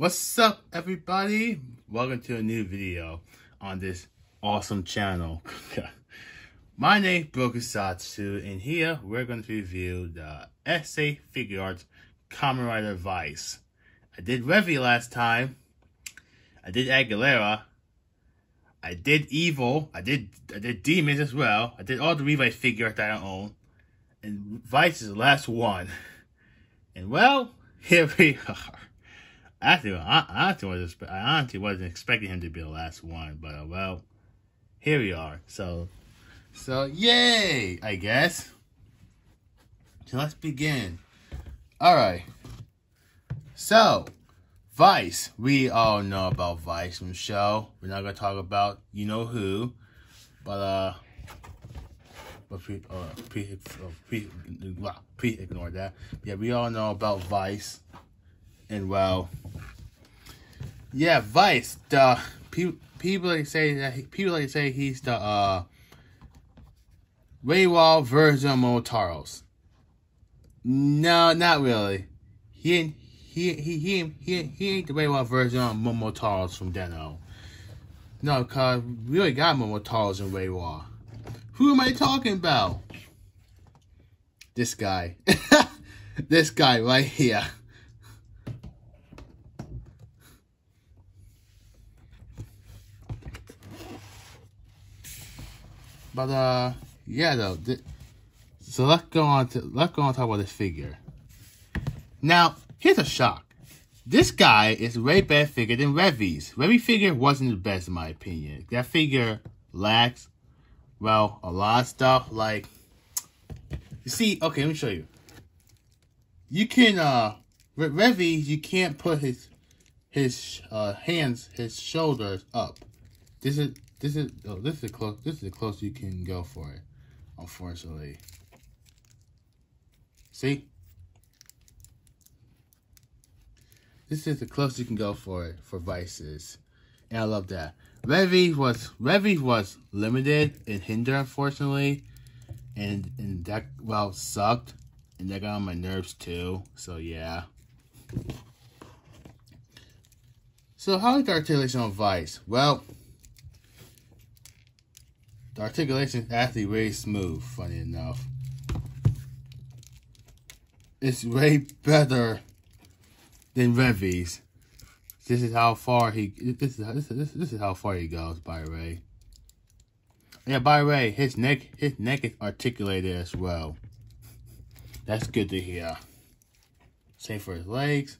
What's up, everybody? Welcome to a new video on this awesome channel. My name is Brokusatsu, and here we're going to review the SH Figuarts Kamen Rider Vice. I did Revi last time. I did Aguilera. I did Evil. I did I did Demons as well. I did all the Revice figures that I own. And Vice is the last one. And well, here we are. I, I, honestly was, I honestly wasn't expecting him to be the last one, but uh, well, here we are. So, so yay, I guess. So let's begin. All right. So, Vice. We all know about Vice from the show. We're not gonna talk about you know who, but uh, but pre, uh, pre, uh, pre, pre ignore that. Yeah, we all know about Vice and well, yeah, Vice. The people people say that people say he's the uh Reiwa version of Momotaros. No, not really. He ain't he he he he, he ain't the Reiwa version of Momotaros from Den-O. No, cause we really got Momotaros and Reiwa. Who am I talking about? This guy. this guy right here. But uh, yeah, though. Th- so let's go on to let's go on to talk about this figure. Now, here's a shock. This guy is way better figure than Revi's. Revi figure wasn't the best in my opinion. That figure lacks, well, a lot of stuff. Like, you see, okay, let me show you. You can, uh, with Revi, you can't put his his uh, hands, his shoulders up. This is this is oh, this is close. This is the close you can go for it. Unfortunately. See. This is the closest you can go for it for vices, and I love that. Revi was Revi was limited and hindered, unfortunately, and and that well sucked, and that got on my nerves too. So yeah. So how is the articulation on Vice? Well, the articulation is actually very smooth, funny enough. It's way better than Revi's. This is how far he this is this is this is how far he goes, by way. Yeah, by way, his neck his neck is articulated as well. That's good to hear. Same for his legs.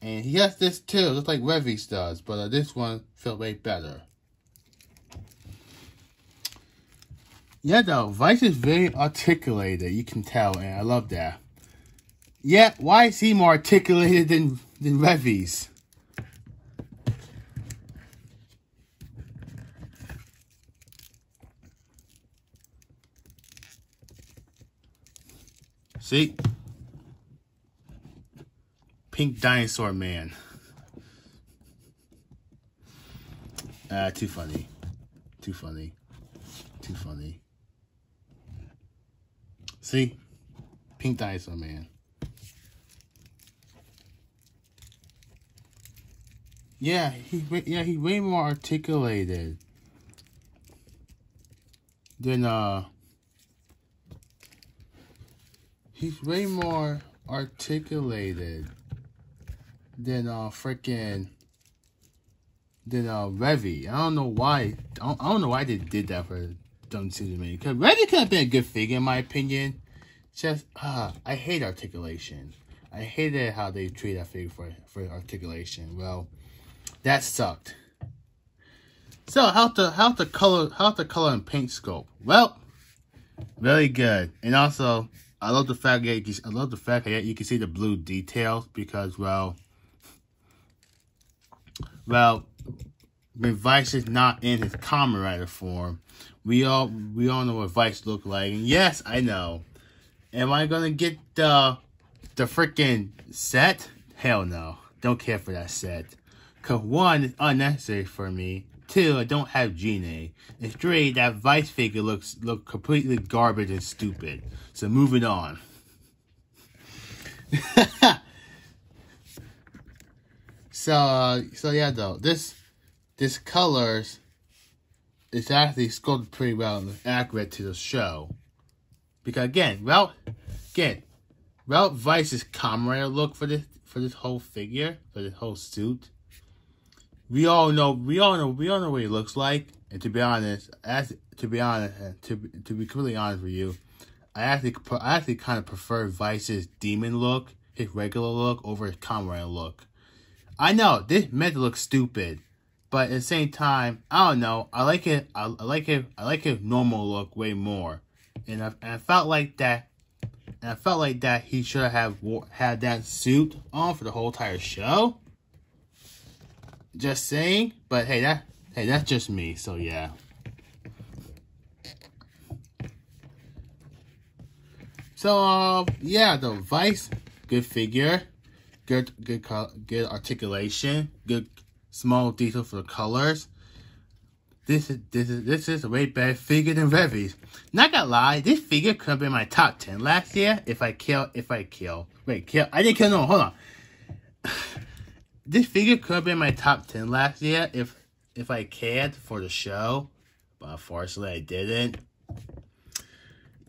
And he has this too, just like Revi's does, but uh, this one felt way better. Yeah, though, Vice is very articulated. You can tell, and I love that. Yeah, why is he more articulated than, than Revi's? See? Pink Dinosaur Man. Uh, too funny. Too funny. Too funny. See? Pink dinosaur man. Yeah, he yeah he way more articulated than uh he's way more articulated than uh freaking than uh Revi. I don't know why. I don't, I don't know why they did that for don't see to. Because could have been a good figure, in my opinion. Just, uh, I hate articulation. I hated how they treat that figure for, for articulation. Well, that sucked. So, how the how the color how the color and paint scope? Well, very good. And also, I love the fact that you I love the fact that you can see the blue details because well, well, Vice is not in his Kamen Rider form, we all we all know what Vice look like. And yes, I know. Am I gonna get the the freaking set? Hell no. Don't care for that set. Cause one, it's unnecessary for me. Two, I don't have Gene. And three, that Vice figure looks look completely garbage and stupid. So moving on. So, uh, so yeah, though this this colors is actually sculpted pretty well and accurate to the show. Because again, well, again, Ralph Vice's camera look for this for this whole figure for this whole suit. We all know, we all know, we all know what he looks like. And to be honest, as to be honest, uh, to to be completely honest with you, I actually I actually kind of prefer Vice's demon look, his regular look, over his camera look. I know this meant to look stupid, but at the same time, I don't know. I like it. I, I like it. I like his normal look way more, and I, and I felt like that. And I felt like that he should have had that suit on for the whole entire show. Just saying, but hey, that hey, that's just me. So yeah. So uh, yeah, the Vice, good figure, good good good articulation, good small detail for the colors. This is this is this is a way better figure than Revi's. Not gonna lie, this figure could have been my top ten last year if I kill if I kill. Wait, kill I didn't kill no, hold on. this figure could have been my top ten last year if if I cared for the show. But unfortunately I didn't.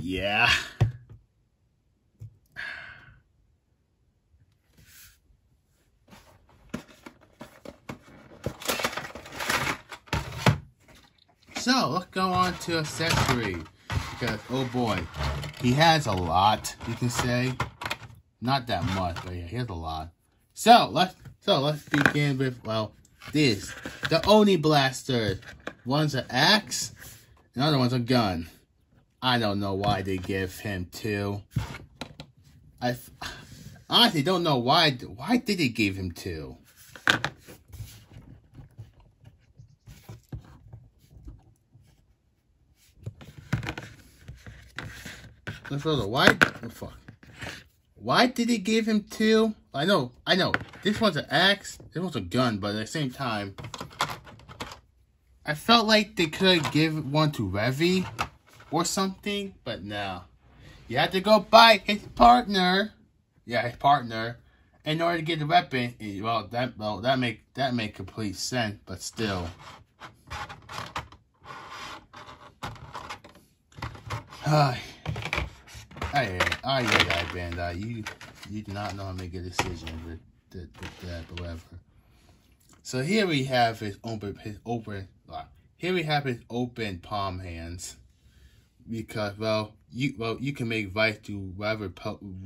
Yeah. So let's go on to accessory. Because oh boy, he has a lot, you can say. Not that much, but yeah, he has a lot. So let's so let's begin with well this. The Oni Blaster. One's an axe, another one's a gun. I don't know why they give him two. I honestly don't know why. Why did they give him two? Roll Why? Oh, fuck. Why did he give him two? I know, I know. This one's an axe. This one's a gun, but at the same time, I felt like they could give one to Revi or something, but no. You had to go buy his partner. Yeah, his partner. In order to get the weapon, well, that well, that make that make complete sense, but still. Uh, Hey, oh yeah, yeah, Bandai, you you do not know how to make a decision with, with, with that, but whatever. So here we have his open, his open. Uh, here we have his open palm hands, because well, you well you can make Vice do whatever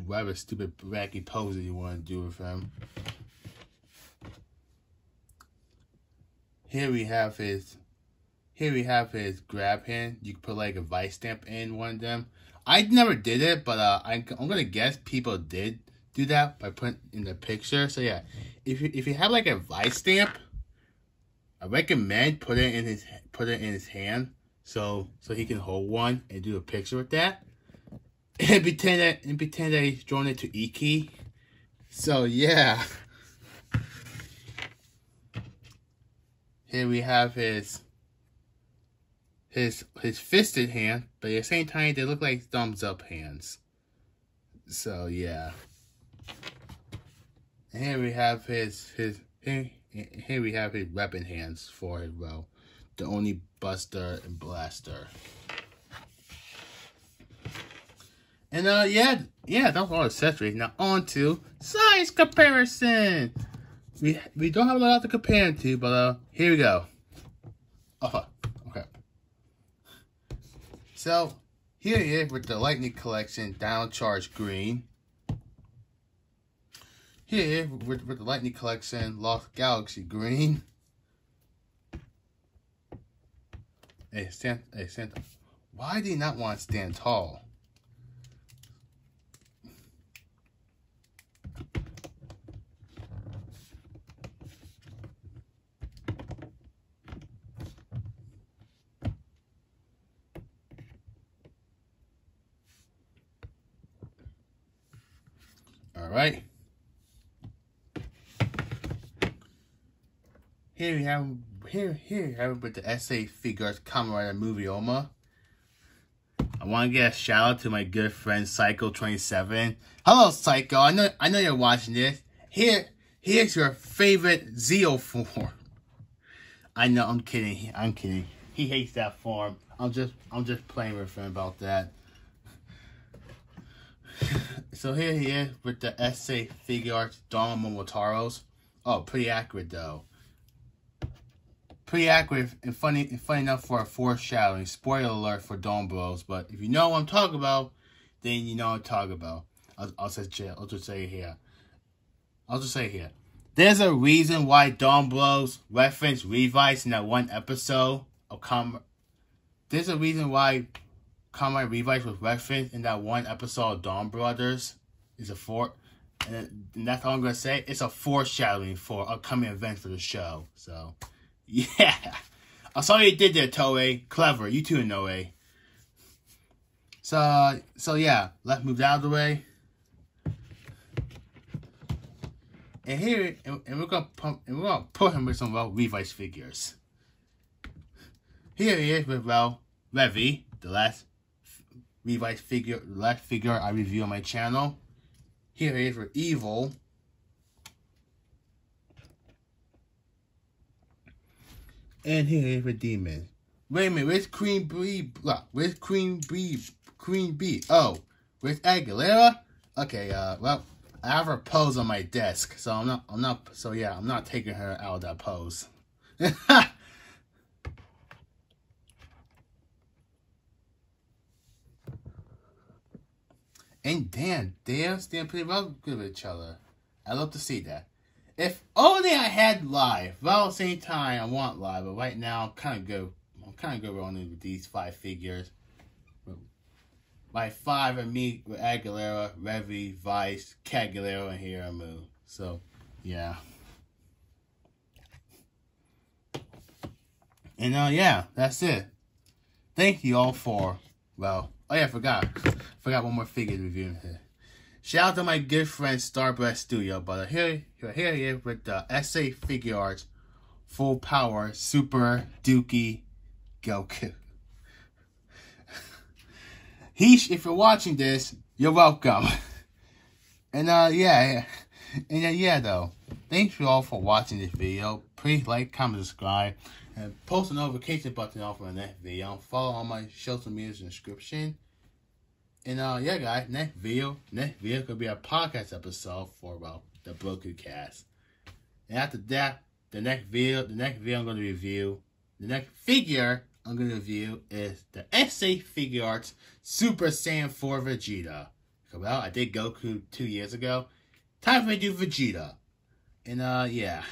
whatever stupid wacky pose you want to do with him. Here we have his. Here we have his grab hand. You can put like a Vice stamp in one of them. I never did it, but uh, I, I'm gonna guess people did do that by putting in the picture. So yeah, if you if you have like a vice stamp, I recommend put it in his put it in his hand so so he can hold one and do a picture with that. And pretend that and pretend that he's drawing it to Ikki. So yeah. Here we have his his his fisted hand, but at the same time they look like thumbs up hands. So yeah. And here we have his his here, here we have his weapon hands for his well, the only Buster and Blaster. And uh yeah, yeah, that's all accessories. Now on to size comparison. We we don't have a lot to compare to, but uh here we go. Oh, so here he is with the Lightning Collection Dino Charge Green. Here with, with the Lightning Collection Lost Galaxy Green. Hey, stand, hey, Santa. Why do you not want to stand tall? Right? Here we have here here we have it with the SH Figuarts Kamen Movie Oma. I want to get a shout out to my good friend Psycho27. Hello Psycho, I know I know you're watching this. Here here's your favorite Zi-O form. I know, I'm kidding. I'm kidding. He hates that form. I'm just, I'm just playing with him about that. So here he is with the SH Figuarts Don Momotaros. Oh, pretty accurate though. Pretty accurate and funny and funny enough for a foreshadowing. Spoiler alert for Don Bros. But if you know what I'm talking about, then you know what I'm talking about. I'll, I'll just I'll just say here. I'll just say here. There's a reason why Don Bros reference Revice in that one episode of Com. There's a reason why Kamen Revice was referenced in that one episode of Don Brothers. Is a for, and, and that's all I'm gonna say. It's a foreshadowing for upcoming events for the show. So, yeah, I saw you did there, Toei. Clever, you too, Noe. So, so yeah, let's move out of the way. And here, and, and we're gonna pump, and we're gonna put him with some well Revice figures. Here he is with well Revi, the last Revice figure, last figure I review on my channel. Here he for Evil. And here he for Demon. Wait a minute, where's Queen Bee? Where's Queen Bee? Queen Bee? Oh, where's Aguilera? Okay, uh, well, I have her pose on my desk, so I'm not, I'm not, so yeah, I'm not taking her out of that pose. and Dan, they stand pretty well with each other. I love to see that. If only I had live. Well, at the same time, I want live, but right now I'm kind of go, I'm kind of good running with these five figures. My five are me Aguilera, Revi, Vice, Cagulero, and Hiromi. So, yeah. And uh, yeah, that's it. Thank you all for, well, oh yeah, I forgot. forgot one more figure review here. Shout out to my good friend Starbreast Studio, brother. here, here, here he with the SH Figure Figuarts Full Power Super Dookie Goku. Heesh, if you're watching this, you're welcome. And uh, yeah, and uh, yeah, though, thanks you all for watching this video. Please like, comment, subscribe, and post a notification button off on that video. Follow all my social media description. And uh, yeah, guys, next video, next video could be a podcast episode for well the Broken Cast. And after that, the next video, the next video I'm going to review, the next figure I'm going to review is the SA Figure Arts Super Saiyan 4 Vegeta. Well, I did Goku two years ago. Time for me to do Vegeta. And, uh, yeah.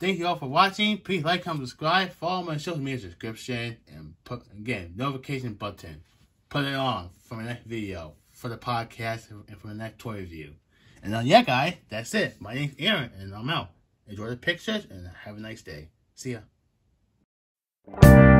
Thank you all for watching. Please like, comment, subscribe, follow my social media description, and put, again, notification button. Put it on for my next video, for the podcast, and for the next toy review. And, uh, yeah, guys, that's it. My name's Aaron, and I'm out. Enjoy the pictures, and have a nice day. See ya.